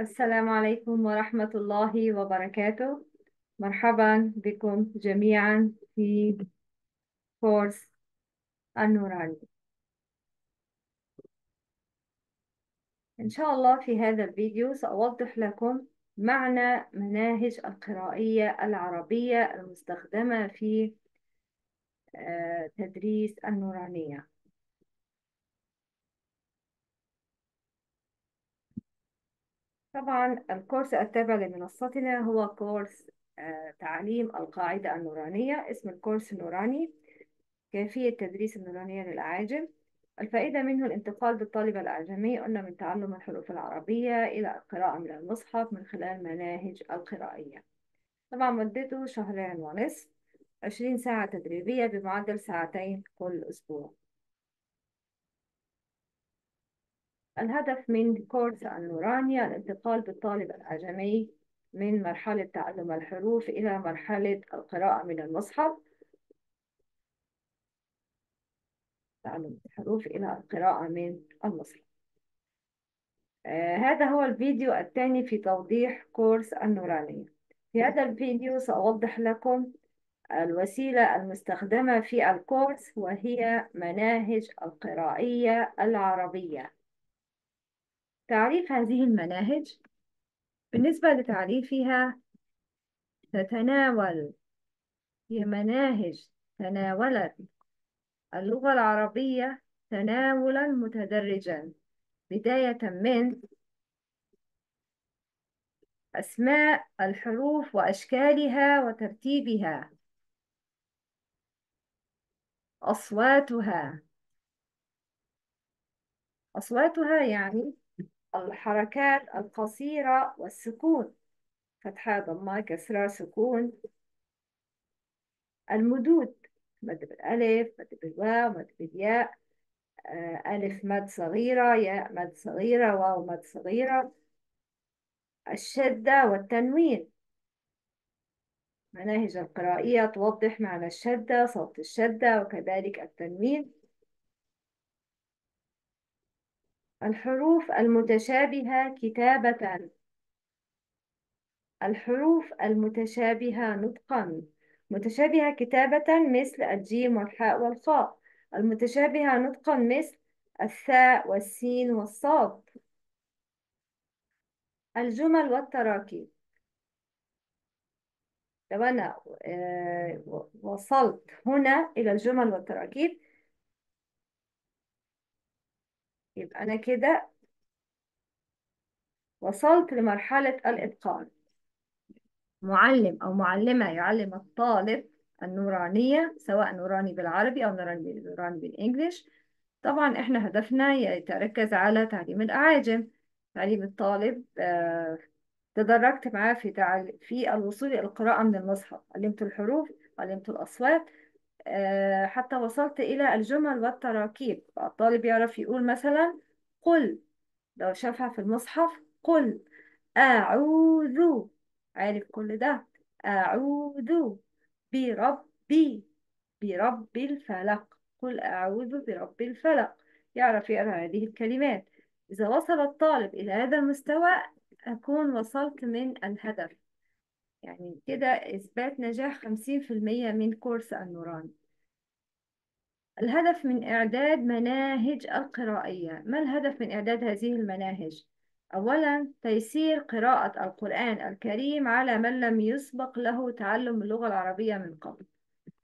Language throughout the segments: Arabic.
السلام عليكم ورحمة الله وبركاته. مرحبا بكم جميعا في كورس النوراني. إن شاء الله في هذا الفيديو سأوضح لكم معنى مناهج القرائية العربية المستخدمة في آه، تدريس النورانية. طبعا الكورس التابع لمنصتنا هو كورس آه، تعليم القاعدة النورانية. اسم الكورس النوراني كيفية تدريس النورانية للأعاجم. الفائدة منه الانتقال بالطالب الأعجمي قلنا من تعلم الحروف العربية إلى القراءة من المصحف من خلال مناهج القرائية. طبعا مدته شهرين ونصف عشرين ساعة تدريبية بمعدل ساعتين كل أسبوع. الهدف من كورس النورانيا الانتقال بالطالب الأعجمي من مرحلة تعلم الحروف إلى مرحلة القراءة من المصحف. تعلم الحروف إلى القراءة من المصحف. آه هذا هو الفيديو الثاني في توضيح كورس النورانية في هذا الفيديو سأوضح لكم الوسيلة المستخدمة في الكورس وهي مناهج القرائية العربية. تعريف هذه المناهج بالنسبة لتعريفها تتناول هي مناهج تناولت اللغة العربية تناولا متدرجا. بداية من أسماء الحروف وأشكالها وترتيبها. أصواتها. أصواتها يعني الحركات القصيرة والسكون. فتحة ضمة كسرة سكون. المدود مد بالألف مد بالواو مد بالياء. آه، ألف مد صغيرة ياء مد صغيرة واو مد صغيرة. الشدة والتنوين. مناهج القرائية توضح معنى الشدة صوت الشدة وكذلك التنوين. الحروف المتشابهة كتابة. الحروف المتشابهة نطقا. متشابهة كتابة مثل الجيم والحاء والخاء. المتشابهة نطقا مثل الثاء والسين والصاد. الجمل والتراكيب. لو أنا آه، وصلت هنا إلى الجمل والتراكيب. يبقى أنا كده وصلت لمرحلة الإتقان. معلم أو معلمة يعلم الطالب النورانية سواء نوراني بالعربي أو نوراني بالإنجليش. طبعا إحنا هدفنا يتركز على تعليم الأعاجم. تعليم الطالب آه، تدرجت معاه في. في الوصول إلى القراءة من المصحف. علمت الحروف علمت الأصوات. حتى وصلت إلى الجمل والتراكيب. الطالب يعرف يقول مثلا قل لو شافها في المصحف قل أعوذ عارف كل ده؟ أعوذ بربي برب الفلق قل أعوذ برب الفلق يعرف يقرأ هذه الكلمات. إذا وصل الطالب إلى هذا المستوى أكون وصلت من الهدف. يعني كده إثبات نجاح خمسين في المية من كورس النوران. الهدف من إعداد مناهج القرائية. ما الهدف من إعداد هذه المناهج؟ أولا تيسير قراءة القرآن الكريم على من لم يسبق له تعلم اللغة العربية من قبل.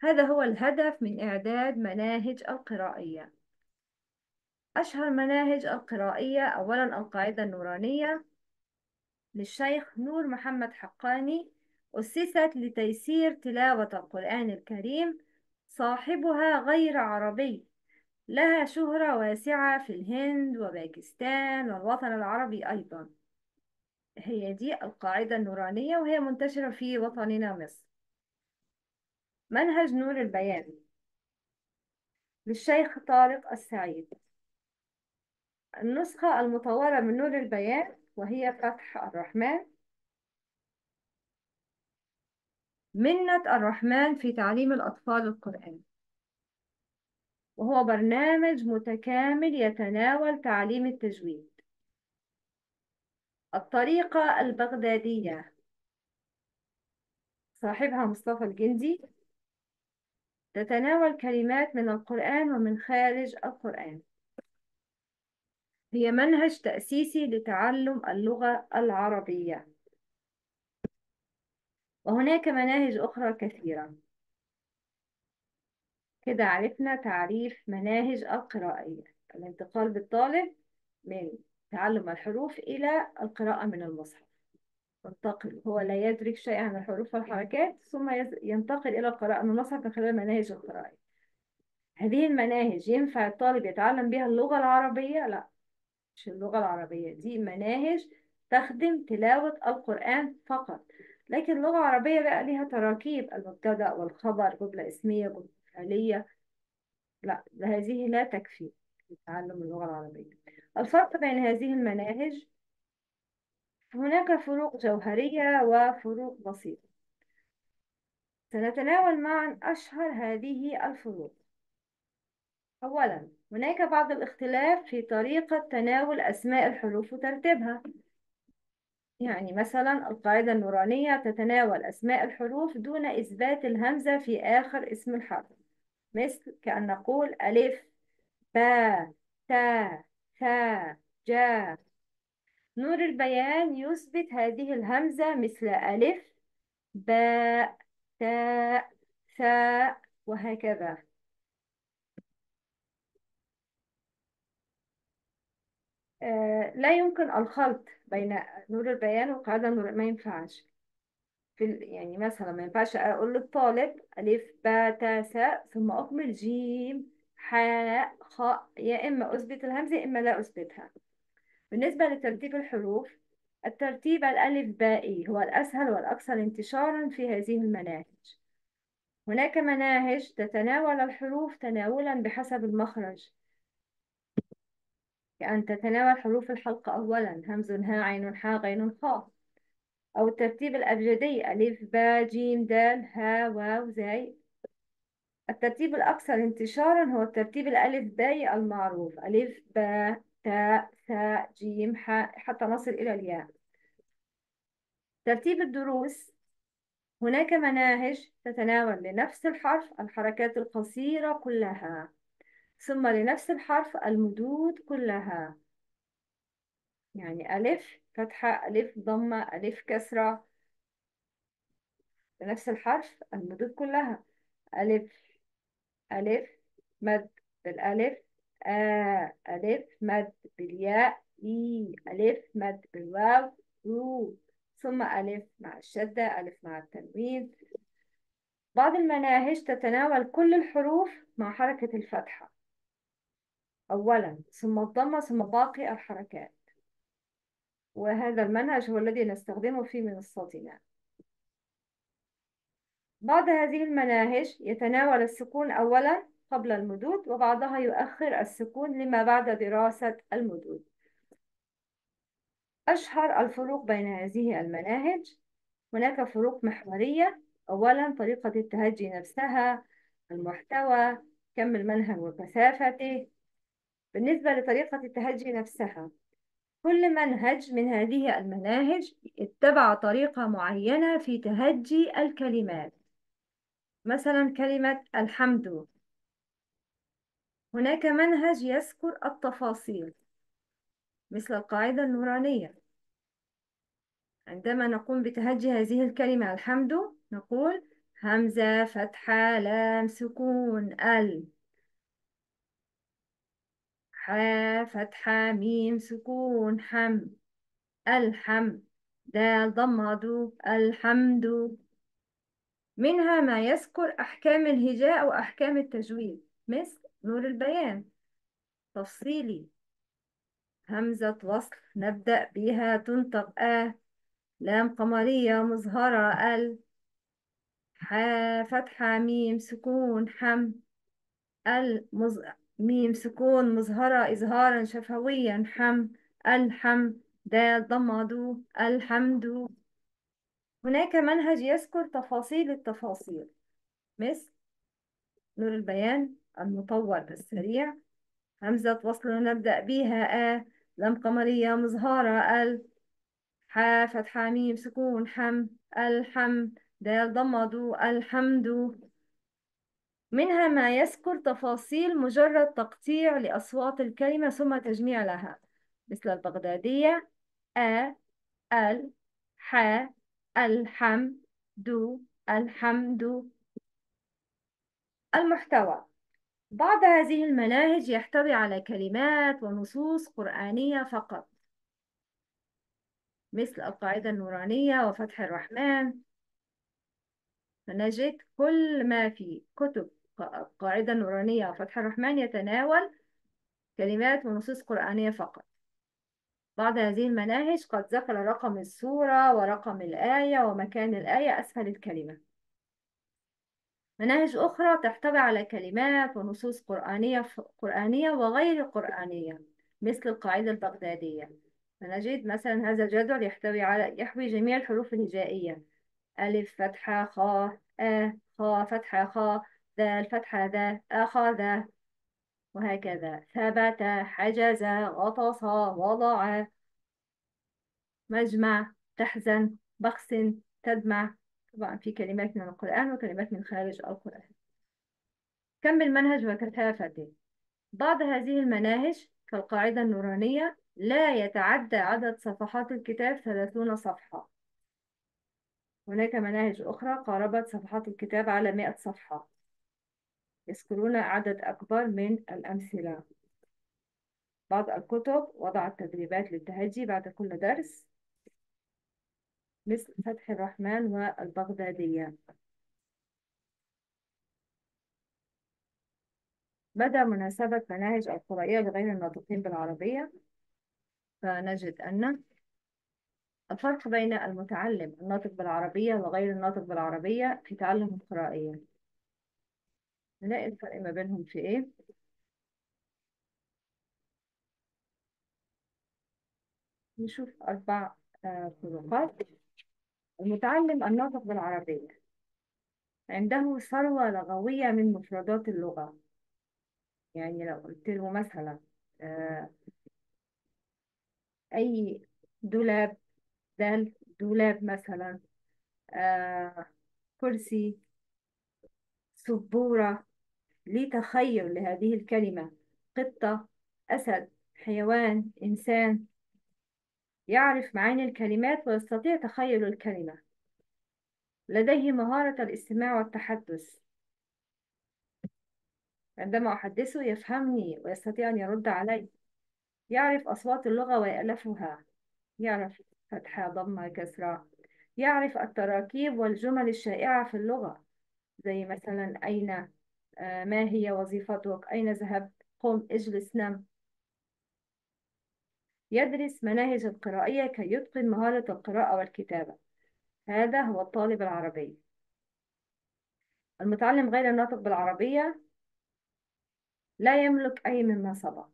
هذا هو الهدف من إعداد مناهج القرائية. أشهر مناهج القرائية أولا القاعدة النورانية للشيخ نور محمد حقاني أسست لتيسير تلاوة القرآن الكريم صاحبها غير عربي. لها شهرة واسعة في الهند وباكستان والوطن العربي أيضا. هي دي القاعدة النورانية وهي منتشرة في وطننا مصر. منهج نور البيان. للشيخ طارق السعيد. النسخة المطورة من نور البيان وهي فتح الرحمن. منة الرحمن في تعليم الأطفال القرآن. وهو برنامج متكامل يتناول تعليم التجويد. الطريقة البغدادية. صاحبها مصطفى الجندي. تتناول كلمات من القرآن ومن خارج القرآن. هي منهج تأسيسي لتعلم اللغة العربية. وهناك مناهج أخرى كثيرة. كده عرفنا تعريف مناهج القرائية الانتقال بالطالب من تعلم الحروف إلى القراءة من المصحف. ينتقل هو لا يدرك شيئا عن الحروف والحركات ثم ينتقل إلى القراءة من المصحف من خلال مناهج القرائية هذه المناهج ينفع الطالب يتعلم بها اللغة العربية؟ لا. مش اللغة العربية. دي مناهج تخدم تلاوة القرآن فقط. لكن اللغة العربية بقى ليها تراكيب المبتدأ والخبر جملة اسمية جملة فعلية. لا هذه لا تكفي لتعلم اللغة العربية. الفرق بين هذه المناهج هناك فروق جوهرية وفروق بسيطة. سنتناول معا أشهر هذه الفروق. أولا هناك بعض الاختلاف في طريقة تناول أسماء الحروف وترتيبها. يعني مثلا القاعدة النورانية تتناول أسماء الحروف دون إثبات الهمزة في آخر اسم الحرف. مثل كأن نقول ألف با تا ثا جا. نور البيان يثبت هذه الهمزة مثل ألف باء تاء ثاء وهكذا. لا يمكن الخلط بين نور البيان والقاعدة النور ما ينفعش. في ال... يعني مثلا ما ينفعش أقول للطالب ألف باء تاء ثاء ثم أكمل جيم حاء خاء يا إما أثبت الهمزة إما لا أثبتها. بالنسبة لترتيب الحروف الترتيب الألف بائي هو الأسهل والأكثر انتشارا في هذه المناهج. هناك مناهج تتناول الحروف تناولا بحسب المخرج. كأن تتناول حروف الحلق أولا همز ها عين حاء غين خاء أو الترتيب الأبجدي ألف باء جيم دال ها واو زاي. الترتيب الأكثر انتشارا هو الترتيب الألف باء المعروف. ألف باء تاء ثاء جيم حاء حتى نصل إلى الياء. ترتيب الدروس. هناك مناهج تتناول لنفس الحرف الحركات القصيرة كلها. ثم لنفس الحرف المدود كلها. يعني ألف فتحة ألف ضمة ألف كسرة. لنفس الحرف المدود كلها. ألف ألف مد بالألف. آ ألف مد بالياء. إي ألف مد بالواو. رو ثم ألف مع الشدة ألف مع التنوين. بعض المناهج تتناول كل الحروف مع حركة الفتحة. أولا ثم الضمة ثم باقي الحركات. وهذا المنهج هو الذي نستخدمه في منصتنا. بعض هذه المناهج يتناول السكون أولا قبل المدود وبعضها يؤخر السكون لما بعد دراسة المدود. أشهر الفروق بين هذه المناهج. هناك فروق محورية. أولا طريقة التهجي نفسها المحتوى كم المنهج وكثافته. بالنسبة لطريقة التهجي نفسها كل منهج من هذه المناهج اتبع طريقة معينة في تهجي الكلمات. مثلا كلمة الحمد. هناك منهج يذكر التفاصيل مثل القاعدة النورانية. عندما نقوم بتهجي هذه الكلمة الحمد نقول همزة فتحة لام سكون ال حا فتحة ميم سكون حم الحم دال ضمة الحمد. منها ما يذكر أحكام الهجاء وأحكام التجويد مثل نور البيان. تفصيلي همزة وصل نبدأ بها تنطق آ. لام قمرية مظهرة ال. حا فتحة ميم سكون حم. ال ميم سكون مظهرة إظهارا شفويا حم ألحم دال ضمة الحمد هناك منهج يذكر تفاصيل التفاصيل. مثل نور البيان المطول السريع همزة وصل نبدأ بها. آ لم قمرية مظهرة. ال ح فتحة ميم سكون. حم ألحم دال ضمة دو الحمد منها ما يذكر تفاصيل مجرد تقطيع لأصوات الكلمة ثم تجميع لها. مثل البغدادية أ أل ح ألحم دو ألحمد. المحتوى بعض هذه المناهج يحتوي على كلمات ونصوص قرآنية فقط. مثل القاعدة النورانية وفتح الرحمن. فنجد كل ما في كتب القاعدة النورانية وفتح الرحمن يتناول كلمات ونصوص قرآنية فقط. بعض هذه المناهج قد ذكر رقم السورة ورقم الآية ومكان الآية أسفل الكلمة. مناهج أخرى تحتوي على كلمات ونصوص قرآنية قرآنية وغير قرآنية مثل القاعدة البغدادية. فنجد مثلا هذا الجدول يحتوي على يحوي جميع الحروف الهجائية. ألف فتحة خاء أ خاء فتحة خاء. ذال فتحة ذا أخذ وهكذا. ثبت حجز غطس وضع مجمع تحزن بخس تدمع. طبعا في كلمات من القرآن وكلمات من خارج القرآن. كم المنهج وكثافته بعض هذه المناهج كالقاعدة النورانية لا يتعدى عدد صفحات الكتاب ثلاثون صفحة. هناك مناهج أخرى قاربت صفحات الكتاب على مئة صفحة. يذكرون عدد أكبر من الأمثلة. بعض الكتب وضعت تدريبات للتهجي بعد كل درس مثل فتح الرحمن والبغدادية. مدى مناسبة مناهج القرائية لغير الناطقين بالعربية؟ فنجد أن الفرق بين المتعلم الناطق بالعربية وغير الناطق بالعربية في تعلم القرائية. نلاقي الفرق ما بينهم في إيه؟ نشوف أربع آه، فروقات المتعلم الناطق بالعربية. عنده ثروة لغوية من مفردات اللغة. يعني لو قلت له مثلا آه، أي دولاب دال دولاب مثلا آه، كرسي سبورة تخيل لهذه الكلمة. قطة أسد حيوان إنسان. يعرف معاني الكلمات ويستطيع تخيل الكلمة. لديه مهارة الاستماع والتحدث. عندما أحدثه يفهمني ويستطيع أن يرد علي. يعرف أصوات اللغة ويألفها. يعرف فتحة ضمة كسرة. يعرف التراكيب والجمل الشائعة في اللغة. زي مثلا أين آه، ما هي وظيفتك؟ أين ذهبت؟ قم اجلس نم. يدرس مناهج القرائية كي يتقن مهارة القراءة والكتابة. هذا هو الطالب العربي. المتعلم غير الناطق بالعربية لا يملك أي مما سبق.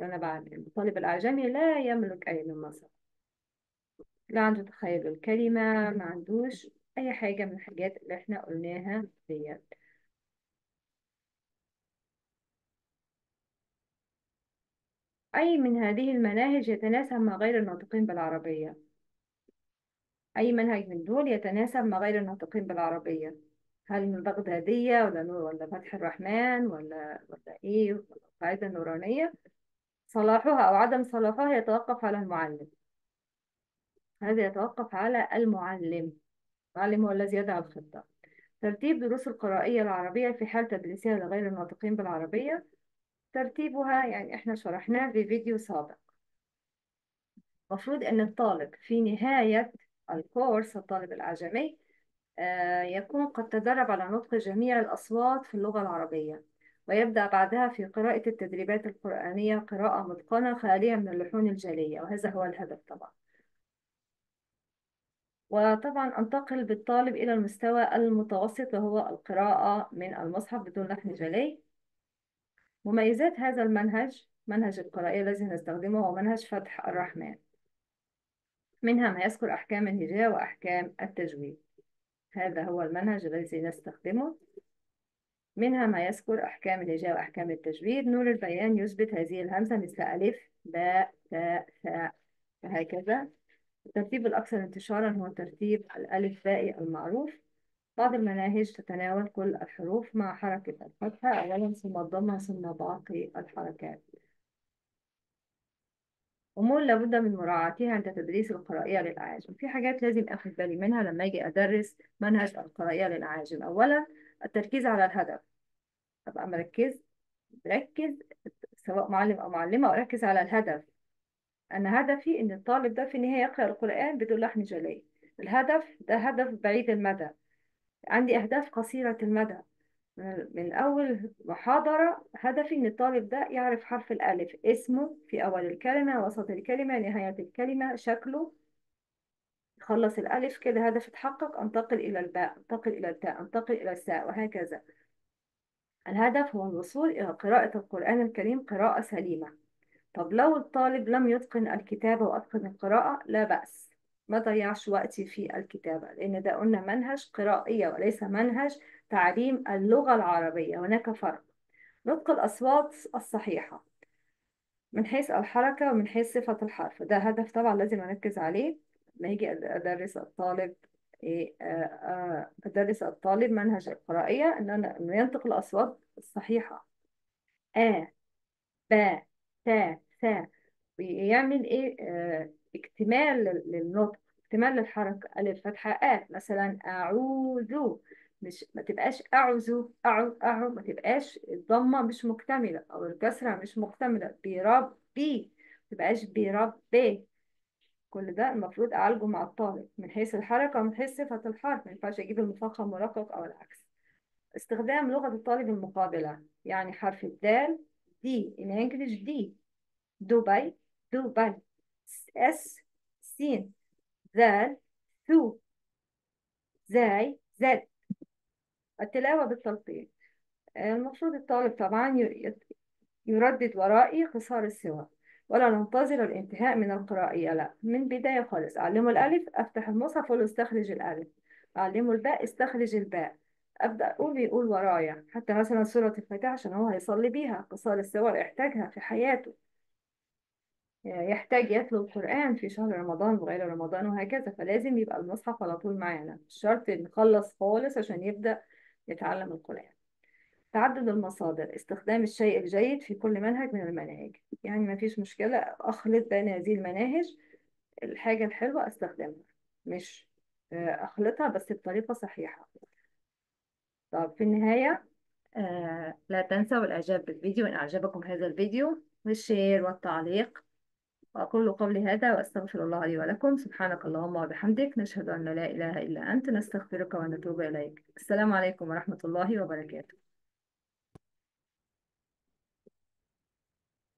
أنا بعد الطالب الأعجمي لا يملك أي مما سبق. لا عنده تخيل الكلمة ما عندوش أي حاجة من الحاجات اللي إحنا قلناها ديت. أي من هذه المناهج يتناسب مع غير الناطقين بالعربية. أي منهج من دول يتناسب مع غير الناطقين بالعربية. هل بغدادية ولا نور ولا فتح الرحمن ولا ولا إيه ولا القاعدة النورانية. صلاحها أو عدم صلاحها يتوقف على المعلم. هذا يتوقف على المعلم. المعلم هو الذي يضع الخطة. ترتيب دروس القرائية العربية في حال تدريسها لغير الناطقين بالعربية. ترتيبها يعني إحنا شرحناه في فيديو سابق. المفروض إن الطالب في نهاية الكورس الطالب الأعجمي آه، يكون قد تدرب على نطق جميع الأصوات في اللغة العربية ويبدأ بعدها في قراءة التدريبات القرآنية قراءة متقنة خالية من اللحون الجلية وهذا هو الهدف طبعا. وطبعا أنتقل بالطالب إلى المستوى المتوسط وهو القراءة من المصحف بدون لحن جلي. مميزات هذا المنهج منهج القرائية الذي نستخدمه هو منهج فتح الرحمن. منها ما يذكر أحكام الهجاء وأحكام التجويد. هذا هو المنهج الذي نستخدمه. منها ما يذكر أحكام الهجاء وأحكام التجويد. نور البيان يثبت هذه الهمزة مثل ألف باء تاء ثاء وهكذا الترتيب الأكثر انتشارا هو ترتيب الألف بائي المعروف. بعض المناهج تتناول كل الحروف مع حركة الفتحة أولا ثم الضمة ثم باقي الحركات. أمور لابد من مراعاتها عند تدريس القرائية للأعاجم. في حاجات لازم أخد بالي منها لما أجي أدرس منهج القرائية للأعاجم. أولا التركيز على الهدف. أبقى مركز مركز سواء معلم أو معلمة أركز على الهدف. أنا هدفي إن الطالب ده في النهاية يقرأ القرآن بدون لحن جلي. الهدف ده هدف بعيد المدى. عندي أهداف قصيرة المدى. من أول محاضرة هدفي إن الطالب ده يعرف حرف الألف. اسمه في أول الكلمة وسط الكلمة نهاية الكلمة شكله. خلص الألف كده هدف اتحقق. أنتقل إلى الباء أنتقل إلى التاء أنتقل إلى الساء وهكذا. الهدف هو الوصول إلى قراءة القرآن الكريم قراءة سليمة. طب لو الطالب لم يتقن الكتابة وأتقن القراءة لا بأس. ما ضيعش وقتي في الكتابة لأن ده قلنا منهج قرائية وليس منهج تعليم اللغة العربية هناك فرق. نطق الأصوات الصحيحة من حيث الحركة ومن حيث صفة الحرف ده هدف طبعا لازم أركز عليه. لما يجي أدرس الطالب إيه آه، آه، أدرس الطالب منهج القرائية إن أنا ينطق الأصوات الصحيحة. آ با تا ثا ويعمل إيه؟ آه، اكتمال لل- للنطق اكتمال للحركة. ألف فتحة آ مثلا أعوذ. مش ما تبقاش أعوذ أعو أعو ما تبقاش الضمة مش مكتملة أو الكسرة مش مكتملة. بيربي ما تبقاش بيربي كل ده المفروض أعالجه مع الطالب من حيث الحركة ومن حيث صفة الحرف. ما ينفعش أجيب المفخم مرقق أو العكس. استخدام لغة الطالب المقابلة يعني حرف الدال دي. in English دي. دبي دبي إس سين ذال ثو زاي زد. التلاوة بالتلقين المفروض الطالب طبعا يردد ورائي قصار السور ولا ننتظر الانتهاء من القرائية لا من بداية خالص. أعلمه الألف أفتح المصحف وأقول استخرج الألف. أعلمه الباء استخرج الباء. أبدأ أقول يقول ورايا حتى مثلا سورة الفاتحة عشان هو هيصلي بيها. قصار السور يحتاجها في حياته. يحتاج يتلو القرآن في شهر رمضان وغير رمضان وهكذا فلازم يبقى المصحف على طول معانا. مش شرط نخلص خالص عشان يبدأ يتعلم القرآن. تعدد المصادر استخدام الشيء الجيد في كل منهج من المناهج. يعني ما فيش مشكلة أخلط بين هذه المناهج. الحاجة الحلوة أستخدمها مش آه، أخلطها بس بطريقة صحيحة. طب في النهاية آه، لا تنسوا الإعجاب بالفيديو إن أعجبكم هذا الفيديو والشير والتعليق. وأقول قولي هذا وأستغفر الله لي ولكم. سبحانك اللهم وبحمدك نشهد أن لا إله إلا أنت نستغفرك ونتوب إليك. السلام عليكم ورحمة الله وبركاته.